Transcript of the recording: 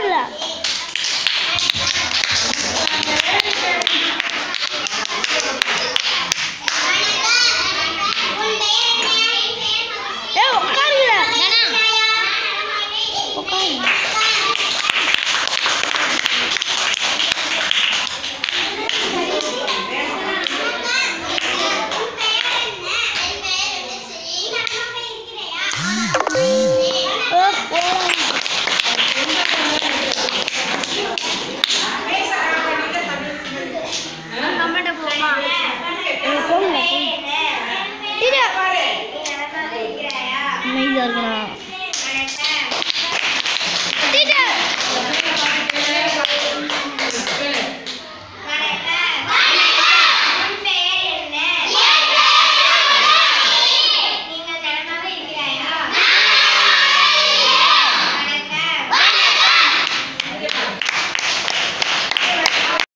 吃了。नहीं जा रहा